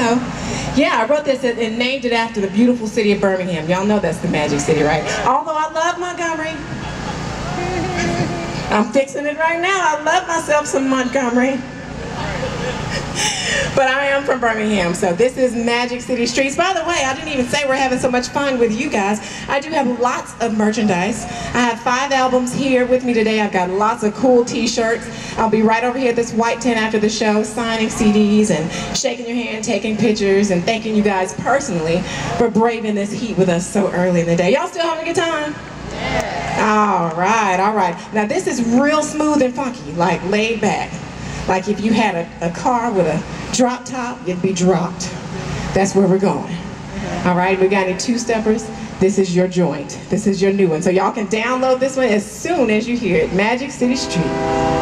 know. Yeah, I wrote this and, and named it after the beautiful city of Birmingham. Y'all know that's the magic city, right? Although I love Montgomery. I'm fixing it right now. I love myself some Montgomery. But I am from Birmingham, so this is Magic City Streets. By the way, I didn't even say we're having so much fun with you guys. I do have lots of merchandise. I have five albums here with me today. I've got lots of cool t-shirts. I'll be right over here at this white tent after the show, signing CDs and shaking your hand, taking pictures, and thanking you guys personally for braving this heat with us so early in the day. Y'all still having a good time? Yeah. All right, all right. Now this is real smooth and funky, like laid back. Like if you had a, a car with a drop top, you'd be dropped. That's where we're going. All right, we got any two-steppers? This is your joint. This is your new one. So y'all can download this one as soon as you hear it. Magic City Street.